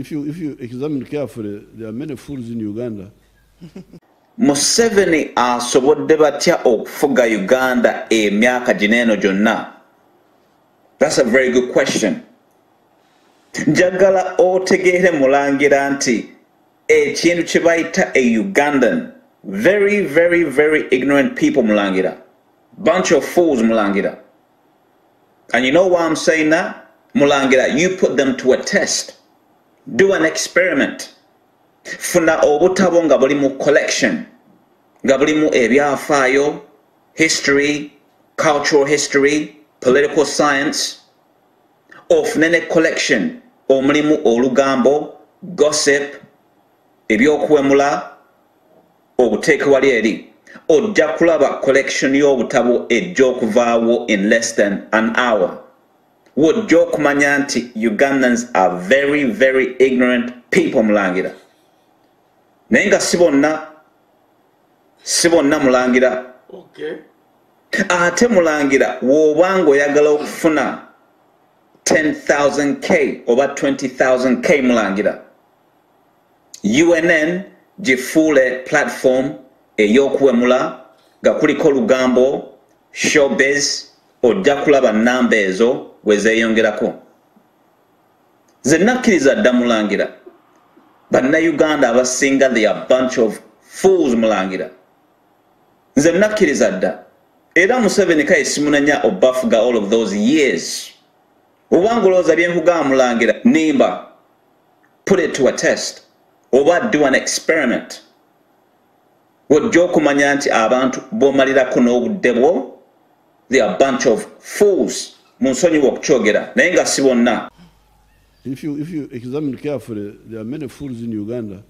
If you, if you examine carefully, there are many fools in Uganda. museveni asobodde batya okufuga uganda emyaka gineeno gyonna? Thats a very good question. Njagala otegeere mulangira nti ekintu kye bayita a ugandan very very very ignorant people mulangira. Bunch of fools mulangira. And you know why i'm saying that? Mulangira you put them to a test do an experiment. Funa obutabo nga buli mu collection nga bulimu ebyafaayo history cultural history political science ofune ne collection omulimu olugambo gossip ebyokuwemula obuteeke wali eri. Ojja kulaba collection y'obutabo ejja okuvaawo in less than an hour wojja okumanya nti ugandans are very very ignorant people mulangira? Naye nga si bonna si bonna mulangira ate mulangira w'oba ng'oyagala okufuna 10000k oba 20000k mulangira. Unn gifuule platform ey'okuwemula nga kuliko lugambo showbiz ojja kulaba namba ezo we zeeyongerako ze nakkiriza dda mulangira bannayuganda abasinga the a bunch of fools mulangira. Nze nakkiriza dda. Era museveni kaye simunanya obafuga all of those years. Obanga olowooza byenkugamba mulangira nimba put it to a test oba do an experiment. Wojja okumanya nti abantu bomalirako n'obudde bwo the a bunch of fools mu nsonyiwa naye nga si bonna If you, if you examine carefully, there are many fools in Uganda.